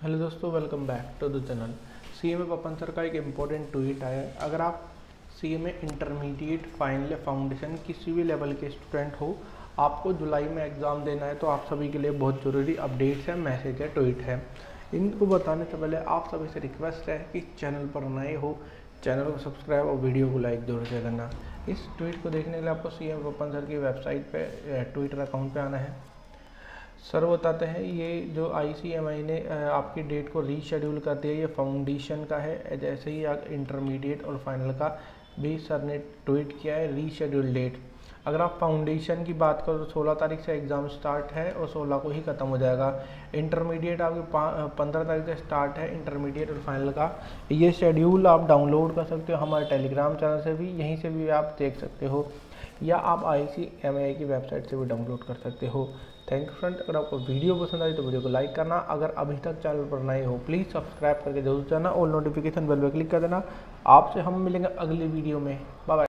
Hello दोस्तों welcome back to the channel C M A Papan sir का एक important tweet आया। है अगर आप C M A intermediate final foundation किसी भी लेवल के स्टूडेंट हो, आपको जुलाई में एग्ज़ाम देना है तो आप सभी के लिए बहुत ज़रूरी अपडेट्स है मैसेज है ट्वीट है। इनको बताने से पहले आप सभी से रिक्वेस्ट है कि चैनल पर नए हो चैनल को सब्सक्राइब और वीडियो को लाइक ज़रूर से करना। इस ट्वीट को देखने के लिए आपको सी एम पपन सर की वेबसाइट पर ट्विटर अकाउंट पर आना है। सर बताते हैं, ये जो आई ने आपकी डेट को रीशेड्यूल कर दिया, ये फाउंडेशन का है, जैसे ही इंटरमीडिएट और फाइनल का भी सर ने ट्वीट किया है रीशेड्यूल डेट अगर आप फाउंडेशन की बात करो तो 16 तारीख से एग्ज़ाम स्टार्ट है और 16 को ही ख़त्म हो जाएगा। इंटरमीडिएट आपकी पंद्रह तारीख से स्टार्ट है इंटरमीडिएट और फाइनल का। ये शेड्यूल आप डाउनलोड कर सकते हो हमारे टेलीग्राम चैनल से भी, यहीं से भी आप देख सकते हो। या आप आई की वेबसाइट से भी डाउनलोड कर सकते हो। थैंक यू फ्रेंड अगर आपको वीडियो पसंद आई तो वीडियो को लाइक करना। अगर अभी तक चैनल पर नए हो प्लीज़ सब्सक्राइब करके ज़रूर जाना और नोटिफिकेशन बेल पर क्लिक कर देना। आपसे हम मिलेंगे अगली वीडियो में। बाय